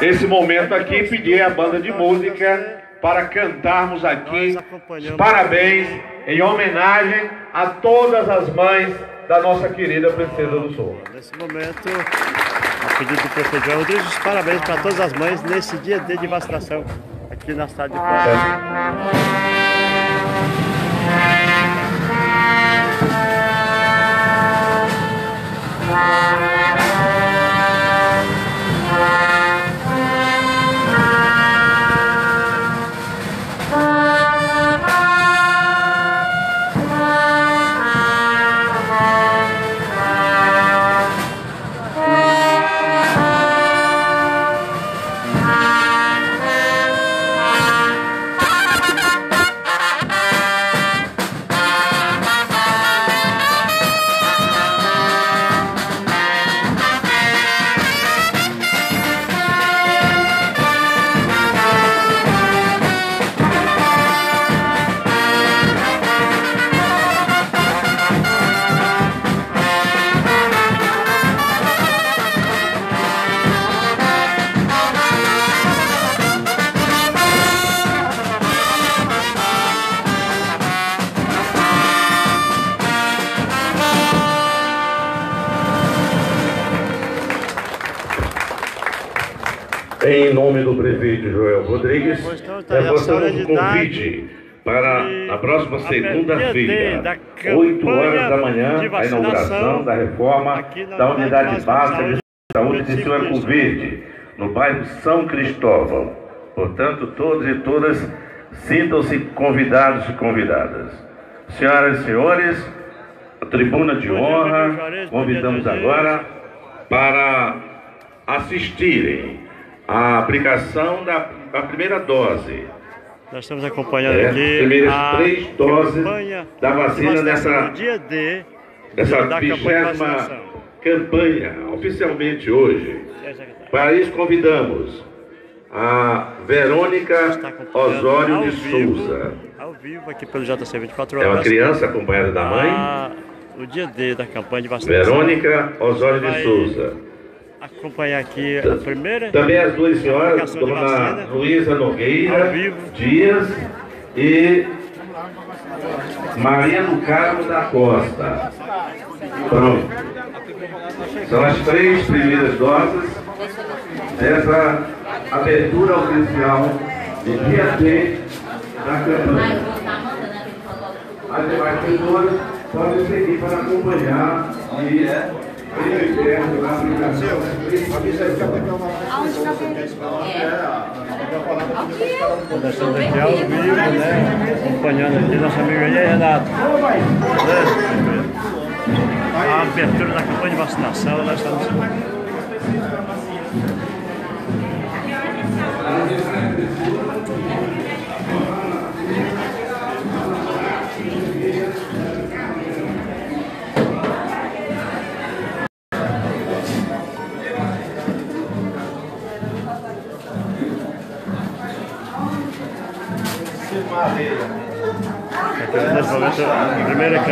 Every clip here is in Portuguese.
esse momento aqui, pedir à banda de música para cantarmos aqui parabéns em homenagem a todas as mães da nossa querida Princesa do Sul. Nesse momento, a pedido do prefeito João Rodrigues, os parabéns para todas as mães nesse dia de vacinação aqui na cidade de Costa. Em nome do prefeito Joel Rodrigues, reforçamos o convite para a próxima segunda-feira, 8 horas da manhã, a inauguração da reforma da Unidade Básica de Saúde de Arco Verde, no bairro São Cristóvão. Portanto, todos e todas sintam-se convidados e convidadas. Senhoras e senhores, a tribuna de honra, convidamos agora para assistirem à aplicação da, da primeira dose. Nós estamos acompanhando É, aqui primeiras a três doses da vacina nessa- dia D Essa da campanha de vigésima campanha, oficialmente hoje. Para isso convidamos a Verônica Osório de vivo, Souza. Ao vivo aqui pelo JC 24 É horas. uma criança acompanhada da mãe. a- o dia D da campanha de vacinação. Verônica Osório de Souza. Acompanhar aqui a primeira. Também as duas senhoras, dona vacina. Luísa Nogueira. Dias e Maria do Carmo da Costa. Pronto. São as três primeiras doses dessa abertura oficial de dia D da campanha. As demais pessoas podem seguir para acompanhar e aplicação. Nós estamos aqui ao vivo, né? Acompanhando aqui nossa amiga aí, Renato. Né? A abertura da campanha de vacinação, nós estamos.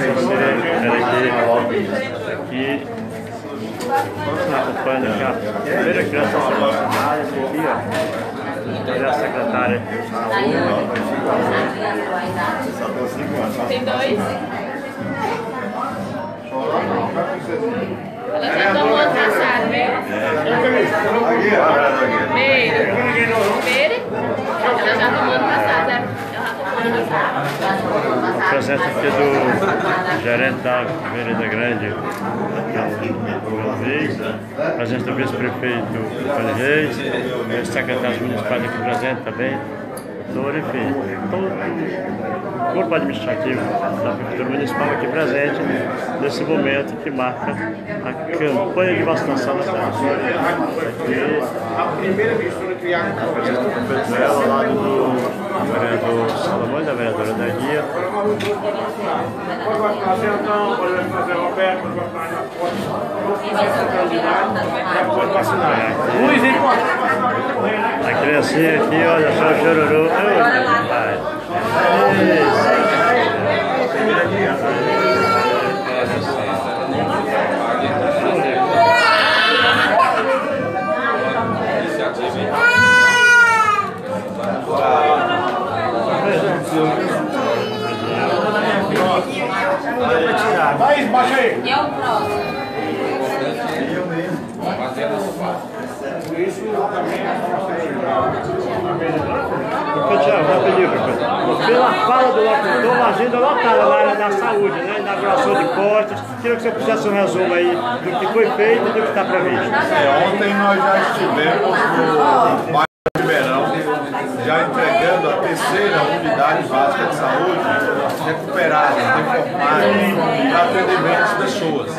Era aqui, aqui, acompanhando aqui a primeira criança a aqui, ó, ele é a secretária. Tem dois? Ela já tomou ano passado, né? Meire. Meire? Ela já tomou ano passado, né? Ela tomou ano passado. A presença aqui do gerente da Vereda Grande, João Reis, a presença do vice-prefeito Antônio Reis, os secretários municipais aqui presentes também, doutor, enfim, todo o corpo administrativo da Prefeitura Municipal aqui presente nesse momento que marca a campanha de vacinação da cidade. Aqui, A primeira mistura criada a presença do prefeito ao lado do vereador Salomão e da vereadora Daguia. Pode Santão, pode pode pode? A criancinha aqui, olha só chororô. Ai, papai. Isso. não deu pra tirar. Vai, baixa aí. E é o próximo. Eu mesmo. Batendo no. Por isso também Profetiano, vou pedir. Pela fala do locutor, a agenda lotada na área da saúde, né? Inauguração de postos. Queria que você fizesse um resumo aí do que foi feito e do que está previsto. É, ontem nós já estivemos no bairro de Ribeirão, já entregamos terceira unidade básica de saúde recuperada, reformada, para atendimento às pessoas.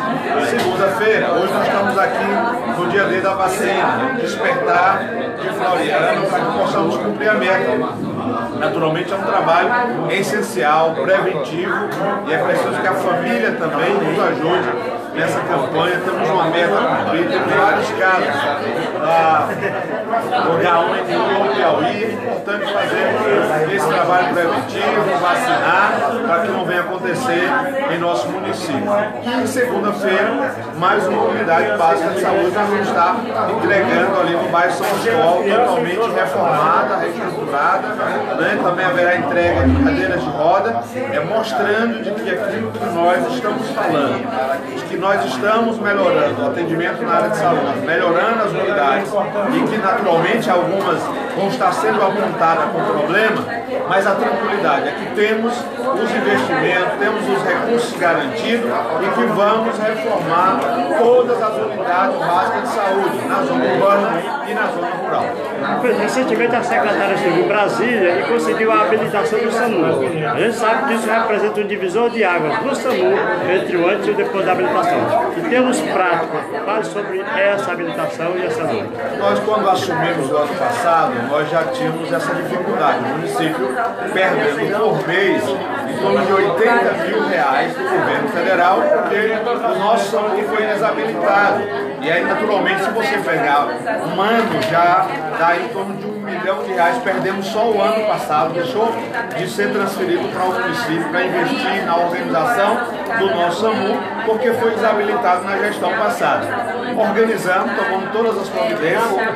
Segunda-feira, hoje nós estamos aqui no dia D da vacina, despertar de Floriano para que possamos cumprir a meta. Naturalmente é um trabalho essencial, preventivo e é preciso que a família também nos ajude nessa campanha. Temos uma meta a cumprir, temos vários casos. Ah, o H1N1 no Piauí, é importante fazer esse trabalho preventivo, vacinar, para que não venha acontecer em nosso município. E segunda-feira, mais uma unidade básica de saúde vamos estar entregando ali no bairro São Paulo, totalmente reformada, reestruturada. Né? Também haverá entrega de cadeiras de roda, é, mostrando de que aquilo que nós estamos falando, de que nós estamos melhorando o atendimento na área de saúde, melhorando as unidades e que naturalmente algumas vão estar sendo apontadas com problema, mas a tranquilidade é que temos os investimentos, temos os recursos garantidos e que vamos reformar todas as unidades básicas de saúde, na zona urbana e na zona rural. Recentemente a secretária esteve em Brasília e conseguiu a habilitação do SAMU. A gente sabe que isso representa um divisor de águas no SAMU entre o antes e o depois da habilitação. Em termos práticos, fale sobre essa habilitação e essa luta. Nós, quando assumimos o ano passado, nós já tínhamos essa dificuldade. O município perdendo por mês em torno de 80 mil reais do governo federal, porque o nosso SAMU foi desabilitado. E aí, naturalmente, se você pegar um ano, já dá em torno de um milhão de reais. Perdemos só o ano passado, deixou de ser transferido para o município para investir na organização do nosso SAMU, porque foi desabilitado na gestão passada. Organizamos, tomamos todas as providências,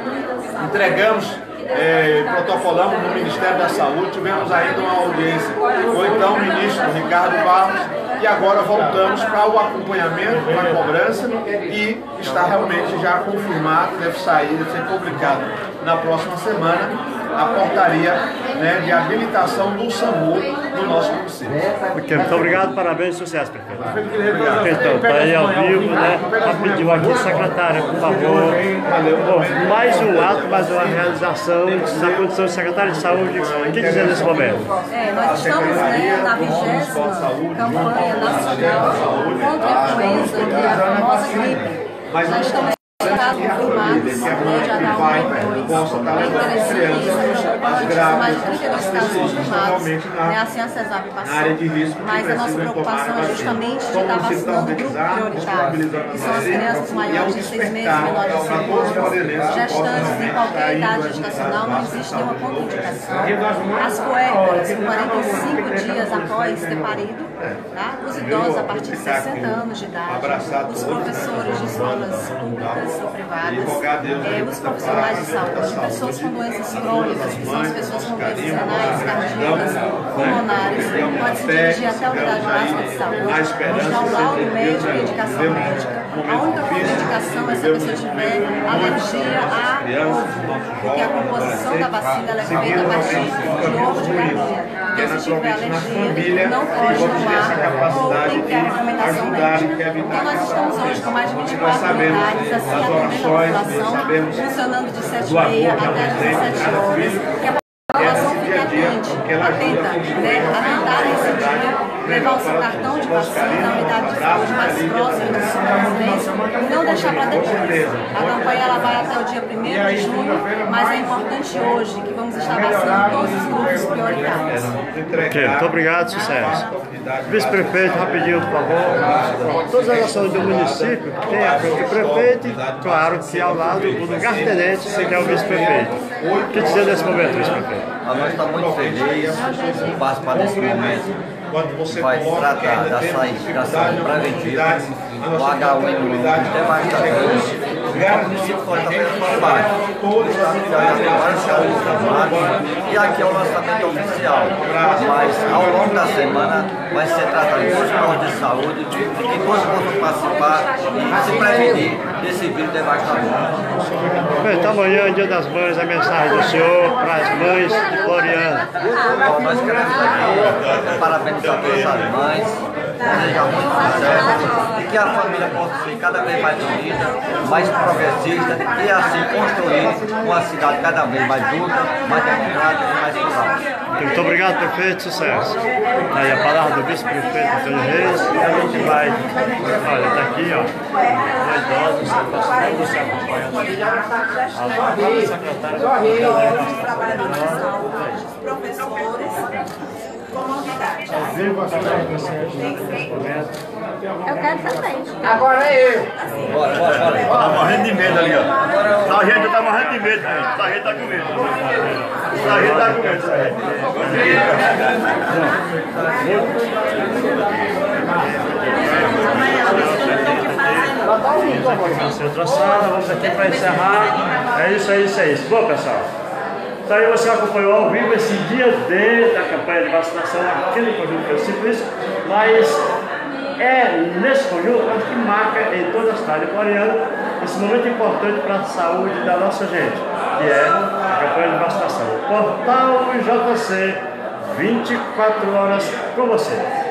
entregamos é, protocolamos no Ministério da Saúde, tivemos ainda uma audiência com o então ministro Ricardo Barros e agora voltamos para o acompanhamento da cobrança e está realmente já confirmado, deve sair, deve ser publicado na próxima semana a portaria né, de habilitação do SAMU no nosso município. Okay, muito obrigado, parabéns e sucesso, prefeito. Obrigado. Então, está aí ao vivo, né? Rapidinho aqui, secretária, por favor. Bom, mais um ato, mais uma realização da condição de secretária de saúde. O que dizer nesse momento? É, nós estamos né, na vigésima campanha nacional contra a influenza, que é a famosa gripe. Nós estamos casos confirmados de H1N2 mais de 32 casos confirmados, né, assim a CESAP passou. Mas a nossa preocupação é justamente de estar vacinando o grupo prioritário, que são as crianças maiores de 6 meses, menores de 5 anos, gestantes em qualquer idade gestacional, não existe nenhuma contraindicação. As puérperas, com 45 dias após ter parido, tá? os idosos a partir de 60 anos de idade, os professores de escolas públicas ou privadas, é, os profissionais de saúde, pessoas com doenças crônicas, que são as pessoas com doenças renais, cardíacas, pulmonares, pode se dirigir até a unidade básica de saúde, nos dar um laudo médico e indicação médica. A única contraindicação é se a pessoa tiver alergia a ovo, porque a composição da vacina é feita a partir de ovo de galinha. Então, se tiver alergia, não pode tomar ou tem que ter a recomendação médica. Então, nós estamos hoje com mais de 24 unidades, assim, atendendo a população, funcionando de 7 e meia até 17 horas, que a população fique atente, atenta, né, a nesse dia levar o seu cartão de vacina na unidade de saúde mais próxima da sua residência e não deixar para depois. A campanha ela vai até o dia 1 de junho, mas é importante hoje que vamos estar vacinando todos os grupos prioritários. Ok, muito obrigado, sucesso. Vice-prefeito, rapidinho, por favor. Todas as ações do município tem a frente do prefeito claro, que ao lado o lugar-tenente, que é o vice-prefeito. O que dizer nesse momento, vice-prefeito? Nós estamos muito felizes em participar desse momento vai tratar da saúde preventiva, o H1N1 devastador, o município está fazendo trabalho. O Estado já tem vários carros chamados e aqui é o lançamento oficial. Mas ao longo da semana vai ser tratado todos os planos de saúde e que todos possam participar e se prevenir desse vírus devastador. Bem, então amanhã, dia das mães, a mensagem do senhor para as mães de Floriano. Bom, nós queremos aqui parabenizar todas as mães e que a família possa ser cada vez mais unida, mais progressista e assim construir uma cidade cada vez mais justa, mais democrática e mais plural. Muito obrigado, prefeito, sucesso. Aí a palavra do vice-prefeito Antônio Reis. E a gente vai, olha, tá aqui, ó, idosa, você acompanhando, você acompanhando a secretária da trabalhadores de saúde, professores, Eu quero também. Agora é eu. Bora, bora, bora. Tá morrendo de medo ali, ó. Sargento tá morrendo de medo, gente. Sargento tá com medo. Sargento tá com medo. Outra sala, vamos aqui para encerrar. É isso, é isso, é isso. Bom, pessoal. Então aí você acompanhou ao vivo esse dia D da campanha de vacinação aqui no conjunto que eu cito isso, mas é nesse conjunto que marca em toda a cidade coreana esse momento importante para a saúde da nossa gente, que é a campanha de vacinação. Portal JC, 24 horas com você.